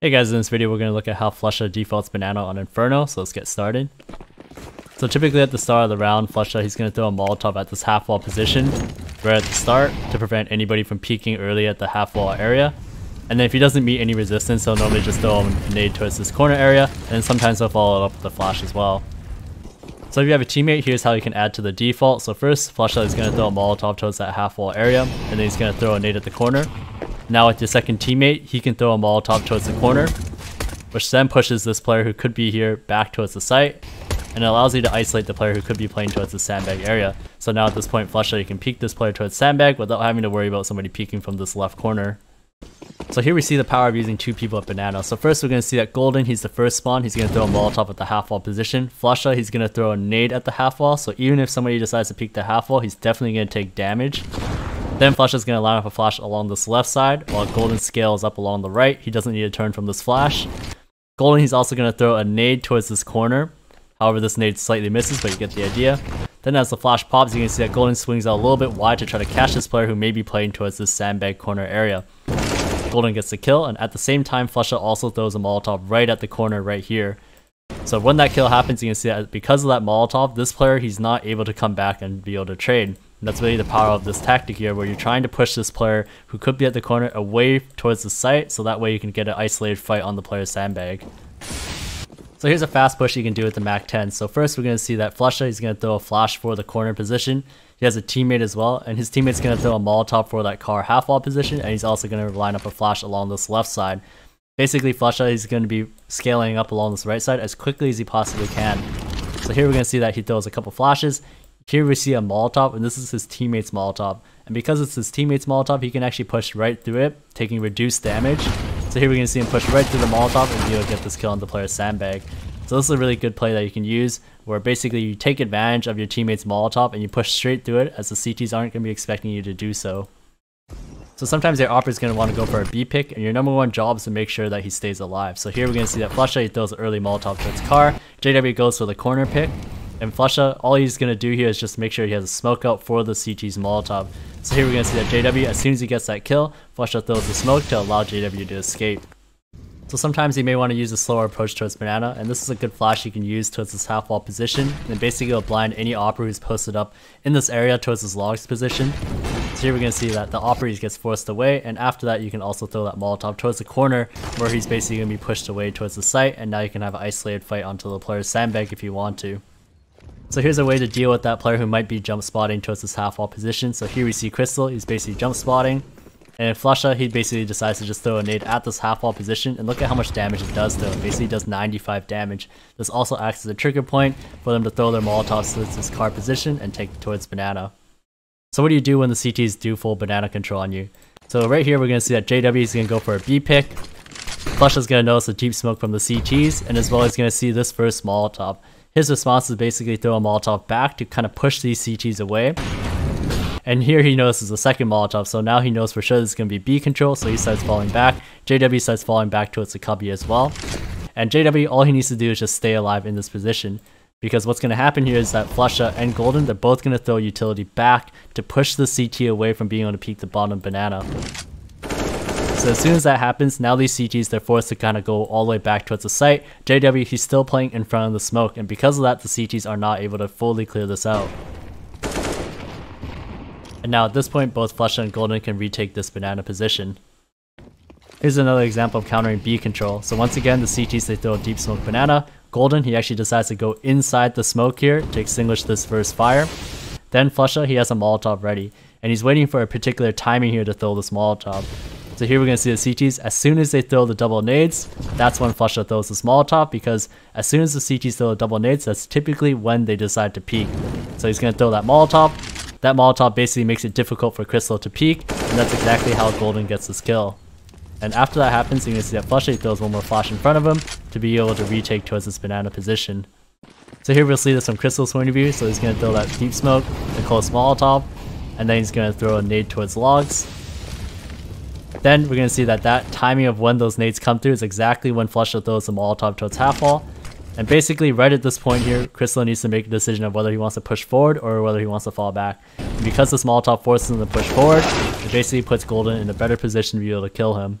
Hey guys, in this video we're going to look at how Flusha defaults Banana on Inferno, so let's get started. So typically at the start of the round, Flusha, he's going to throw a Molotov at this half wall position, right at the start, to prevent anybody from peeking early at the half wall area. And then if he doesn't meet any resistance, he'll normally just throw a nade towards this corner area, and sometimes he'll follow it up with a flash as well. So if you have a teammate, here's how you can add to the default. So first, Flusha is going to throw a Molotov towards that half wall area, and then he's going to throw a nade at the corner. Now with your second teammate, he can throw a Molotov towards the corner, which then pushes this player who could be here back towards the site, and allows you to isolate the player who could be playing towards the sandbag area. So now at this point, you can peek this player towards sandbag without having to worry about somebody peeking from this left corner. So here we see the power of using two people at Banana. So first we're going to see that Golden, he's the first spawn. He's going to throw a Molotov at the half wall position. Flusha, he's going to throw a nade at the half wall. So even if somebody decides to peek the half wall, he's definitely going to take damage. Then Flusha is going to line up a flash along this left side, while Golden scales up along the right. He doesn't need to turn from this flash. Golden, he's also going to throw a nade towards this corner. However, this nade slightly misses, but you get the idea. Then as the flash pops, you can see that Golden swings out a little bit wide to try to catch this player who may be playing towards this sandbag corner area. Golden gets the kill, and at the same time, Flusha also throws a Molotov right at the corner right here. So when that kill happens, you can see that because of that Molotov, this player, he's not able to come back and be able to trade. That's really the power of this tactic here, where you're trying to push this player who could be at the corner away towards the site, so that way you can get an isolated fight on the player's sandbag. So here's a fast push you can do with the MAC-10. So first we're going to see that Flusha, he's going to throw a flash for the corner position. He has a teammate as well, and his teammate's going to throw a Molotov for that car half wall position, and he's also going to line up a flash along this left side. Basically, Flusha is going to be scaling up along this right side as quickly as he possibly can. So here we're going to see that he throws a couple flashes. Here we see a Molotov, and this is his teammate's Molotov. And because it's his teammate's Molotov, he can actually push right through it, taking reduced damage. So here we're going to see him push right through the Molotov and to get this kill on the player's sandbag. So this is a really good play that you can use, where basically you take advantage of your teammate's Molotov and you push straight through it, as the CTs aren't going to be expecting you to do so. So sometimes your is going to want to go for a B pick, and your number one job is to make sure that he stays alive. So here we're going to see that Flusha, he throws early Molotov towards car, JW goes for the corner pick, and Flusha, all he's going to do here is just make sure he has a smoke out for the CT's Molotov. So here we're going to see that JW, as soon as he gets that kill, Flusha throws the smoke to allow JW to escape. So sometimes you may want to use a slower approach towards Banana, and this is a good flash you can use towards this half wall position, and basically it'll blind any operator who's posted up in this area towards this logs position. So here we're going to see that the operator gets forced away, and after that you can also throw that Molotov towards the corner, where he's basically going to be pushed away towards the site, and now you can have an isolated fight onto the player's sandbag if you want to. So here's a way to deal with that player who might be jump spotting towards this half wall position. So here we see Crystal, he's basically jump spotting. And Flusha, he basically decides to just throw a nade at this half wall position and look at how much damage it does though. It basically does 95 damage. This also acts as a trigger point for them to throw their molotovs towards this car position and take towards Banana. So what do you do when the CTs do full Banana control on you? So right here we're going to see that JW is going to go for a B pick. Flusha's going to notice the deep smoke from the CTs and as well as going to see this first Molotov. His response is basically throw a Molotov back to kind of push these CTs away. And here he notices a second Molotov, so now he knows for sure this is going to be B control, so he starts falling back. JW starts falling back towards the cubby as well. And JW, all he needs to do is just stay alive in this position. Because what's going to happen here is that Flusha and Golden, they're both going to throw utility back to push the CT away from being able to peek the bottom banana. So as soon as that happens, now these CTs, they're forced to kind of go all the way back towards the site. JW, he's still playing in front of the smoke, and because of that, the CTs are not able to fully clear this out. And now at this point, both Flush and Golden can retake this banana position. Here's another example of countering B control. So once again, the CTs, they throw a deep smoke banana. Golden, he actually decides to go inside the smoke here to extinguish this first fire. Then Flusha, he has a Molotov ready, and he's waiting for a particular timing here to throw this Molotov. So here we're going to see the CTs, as soon as they throw the double nades, that's when Flusha throws the Molotov because as soon as the CTs throw the double nades, that's typically when they decide to peek. So he's going to throw that Molotov. That Molotov basically makes it difficult for Crystal to peek, and that's exactly how Golden gets his kill. And after that happens, you can see that Flusha throws one more flash in front of him to be able to retake towards this banana position. So here we'll see this from Crystal's point of view, so he's going to throw that deep smoke, the close Molotov, and then he's going to throw a nade towards logs. Then we're going to see that that timing of when those nades come through is exactly when Flusha throws the Molotov towards half wall. And basically right at this point here, Crystal needs to make a decision of whether he wants to push forward or whether he wants to fall back. And because this Molotov forces him to push forward, it basically puts Golden in a better position to be able to kill him.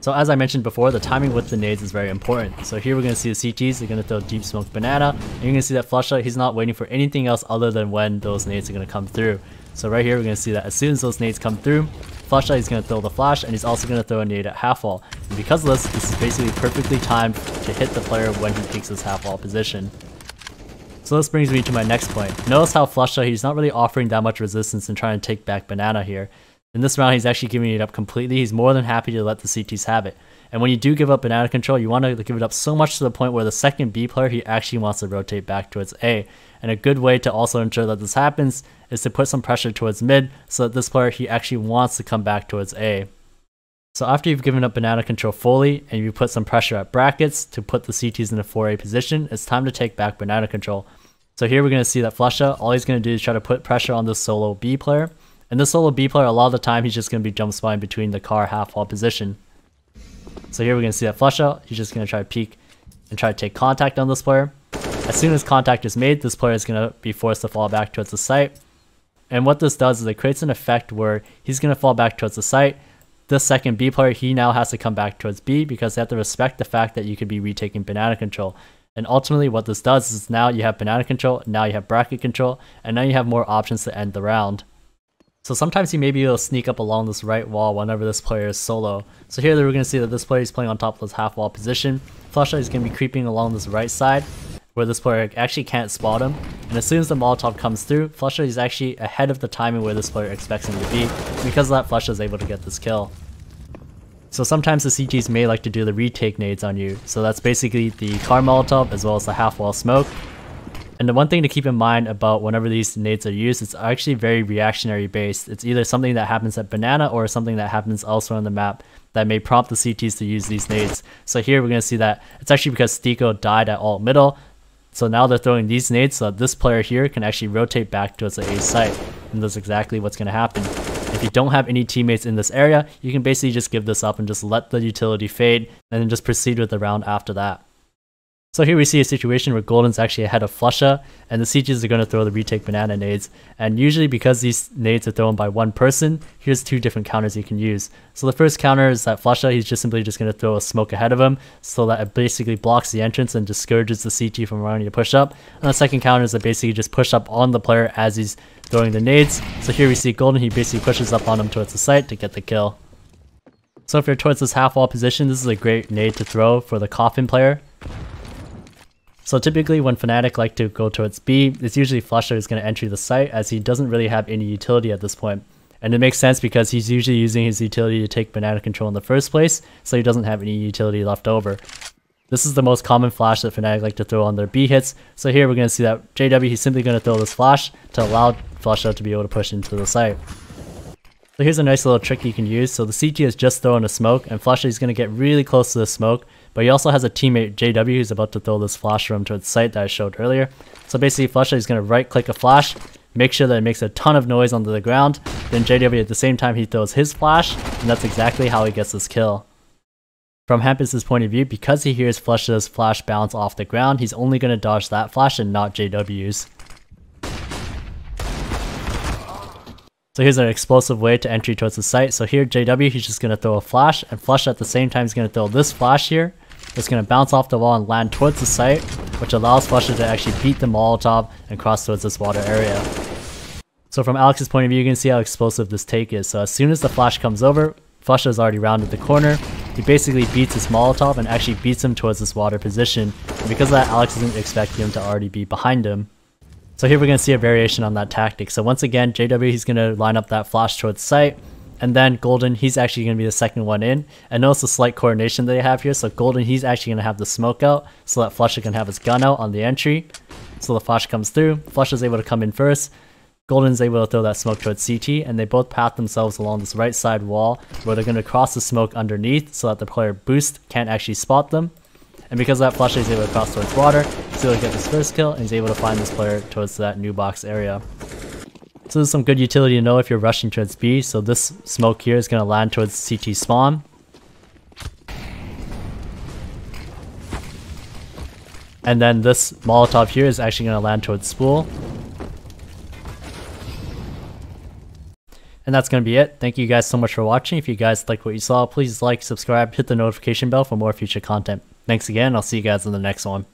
So as I mentioned before, the timing with the nades is very important. So here we're going to see the CTs, they're going to throw Deep Smoke Banana, and you're going to see that flusha, he's not waiting for anything else other than when those nades are going to come through. So right here we're going to see that as soon as those nades come through, flusha is going to throw the flash, and he's also going to throw a nade at half wall. And because of this, this is basically perfectly timed to hit the player when he takes his half wall position. So this brings me to my next point. Notice how flusha, he's not really offering that much resistance and trying to take back Banana here. In this round, he's actually giving it up completely. He's more than happy to let the CTs have it. And when you do give up banana control, you want to give it up so much to the point where the second B player, he actually wants to rotate back towards A. And a good way to also ensure that this happens is to put some pressure towards mid so that this player, he actually wants to come back towards A. So after you've given up banana control fully and you put some pressure at brackets to put the CTs in a 4A position, it's time to take back banana control. So here we're going to see that flusha, all he's going to do is try to put pressure on this solo B player. And this solo B player, a lot of the time, he's just going to be jump spotting between the car half wall position. So here we're going to see that flusha, he's just going to try to peek and try to take contact on this player. As soon as contact is made, this player is going to be forced to fall back towards the site. And what this does is it creates an effect where he's going to fall back towards the site. This second B player, he now has to come back towards B because they have to respect the fact that you could be retaking banana control. And ultimately what this does is now you have banana control, now you have bracket control, and now you have more options to end the round. So sometimes he may be able to sneak up along this right wall whenever this player is solo. So here we're going to see that this player is playing on top of this half wall position. flusha is going to be creeping along this right side where this player actually can't spot him. And as soon as the Molotov comes through, Flusha is actually ahead of the timing where this player expects him to be. because of that, Flusha is able to get this kill. So sometimes the CTs may like to do the retake nades on you. So that's basically the car Molotov as well as the half wall smoke. And the one thing to keep in mind about whenever these nades are used, it's actually very reactionary based. It's either something that happens at Banana or something that happens elsewhere on the map that may prompt the CTs to use these nades. So here we're going to see that it's actually because Stiko died at alt middle. So now they're throwing these nades so that this player here can actually rotate back towards the A site. And that's exactly what's going to happen. If you don't have any teammates in this area, you can basically just give this up and just let the utility fade and then just proceed with the round after that. So here we see a situation where Golden's actually ahead of flusha, and the CTs are going to throw the retake banana nades. And usually because these nades are thrown by one person, here's two different counters you can use. So the first counter is that flusha, he's just simply just going to throw a smoke ahead of him, so that it basically blocks the entrance and discourages the CT from running to push up. And the second counter is that basically just push up on the player as he's throwing the nades. So here we see Golden, he basically pushes up on him towards the site to get the kill. So if you're towards this half wall position, this is a great nade to throw for the coffin player. So typically when Fnatic like to go towards B, it's usually flusha who's going to enter the site as he doesn't really have any utility at this point. And it makes sense because he's usually using his utility to take banana control in the first place, so he doesn't have any utility left over. This is the most common flash that Fnatic like to throw on their B hits, so here we're going to see that JW, he's simply going to throw this flash to allow flusha to be able to push into the site. So here's a nice little trick you can use. So the CT is just throwing a smoke, and flusha is going to get really close to the smoke, but he also has a teammate, JW, who's about to throw this flash room towards the site that I showed earlier. So basically, flusha is going to right click a flash, make sure that it makes a ton of noise onto the ground. Then JW at the same time, he throws his flash, and that's exactly how he gets this kill. From Hampus's point of view, because he hears flusha's flash bounce off the ground, he's only going to dodge that flash and not JW's. So here's an explosive way to entry towards the site. So here JW, he's just going to throw a flash, and flush at the same time is going to throw this flash here, it's going to bounce off the wall and land towards the site, which allows flusha to actually beat the Molotov and cross towards this water area. So from Alex's point of view, you can see how explosive this take is. So as soon as the flash comes over, flusha has already rounded the corner. He basically beats his Molotov and actually beats him towards this water position. And because of that, Alex isn't expecting him to already be behind him. So here we're going to see a variation on that tactic. So once again, JW, he's going to line up that flash towards site. And then Golden, he's actually going to be the second one in. And notice the slight coordination they have here. So Golden, he's actually going to have the smoke out so that flusha can have his gun out on the entry. So the flash comes through. flusha's able to come in first. Golden's able to throw that smoke towards CT, and they both path themselves along this right side wall where they're going to cross the smoke underneath so that the player boost can't actually spot them. And because that flusha is able to cross towards water, he's able to get this first kill, and he's able to find this player towards that new box area. So there's some good utility to know if you're rushing towards B. So this smoke here is going to land towards CT spawn. And then this Molotov here is actually going to land towards Spool. And that's going to be it. Thank you guys so much for watching. If you guys like what you saw, please like, subscribe, hit the notification bell for more future content. Thanks again. I'll see you guys in the next one.